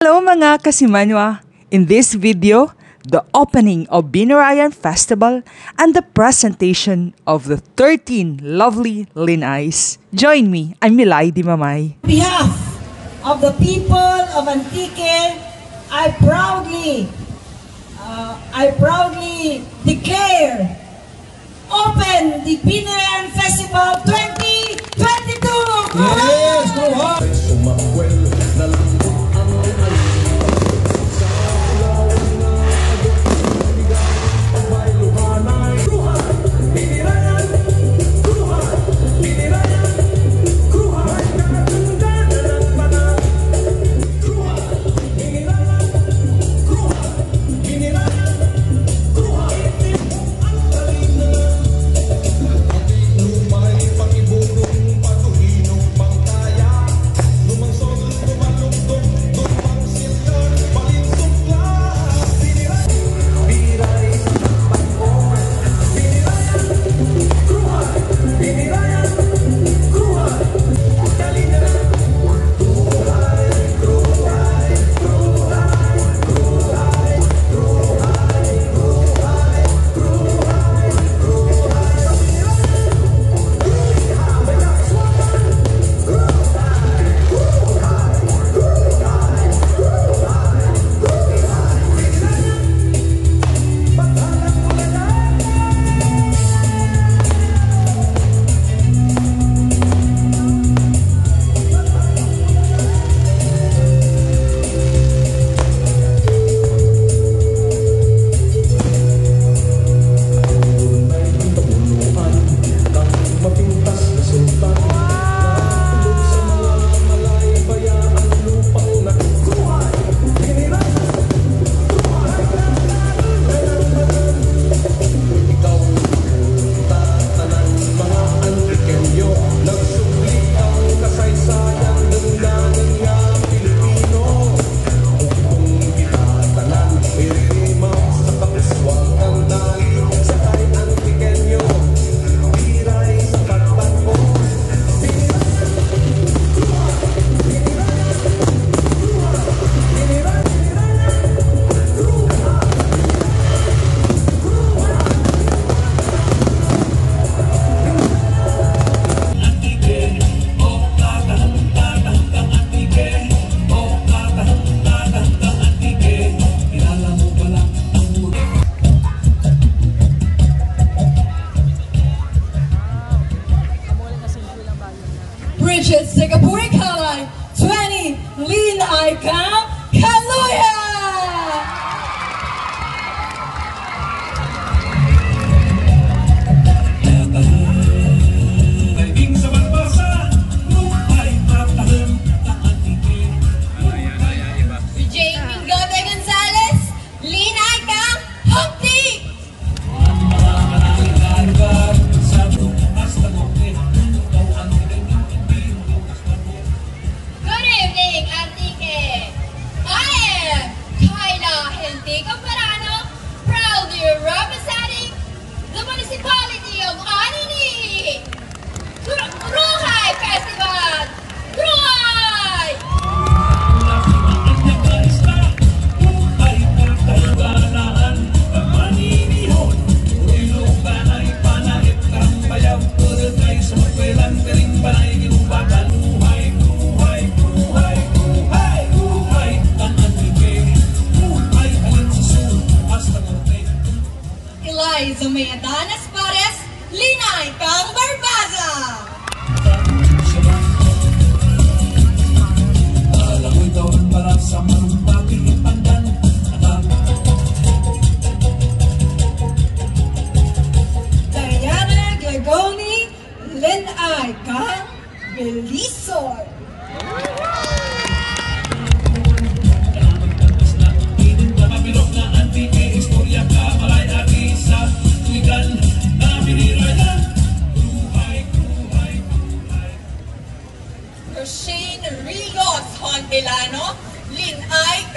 Hello mga kasimanwa! In this video, the opening of Binarayan Festival and the presentation of the 13 lovely Linais. Join me, I'm Milay Di Mamay. On behalf of the people of Antique, I proudly, uh, I proudly declare open the Binarayan Festival 2022! Yes, go hard! Singapore color. Eliza Mayadanas Pares, Linay Kang 恋爱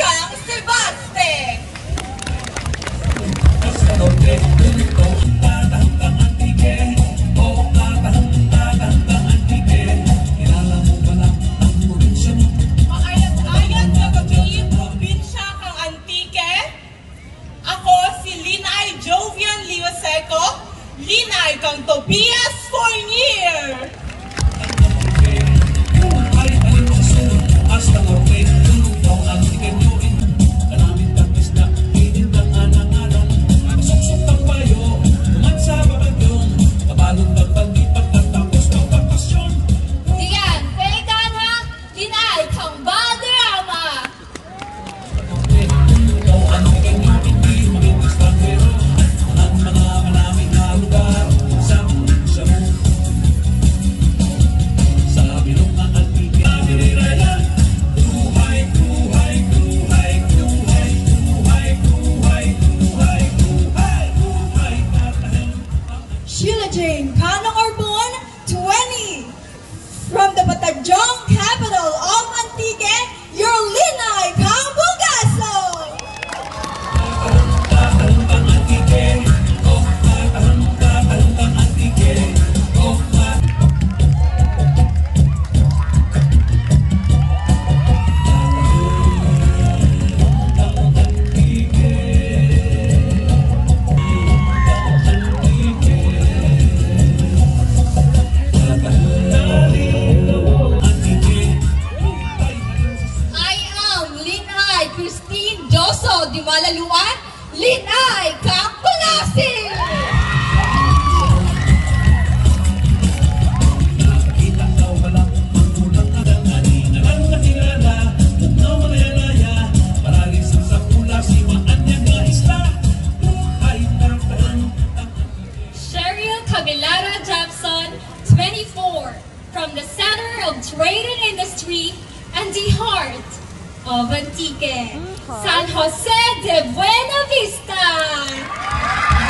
Cheryl Cabelara Jackson, 24, from the Center of Trade and Industry and the heart of Antique, mm-hmm. San Jose de Buena Vista.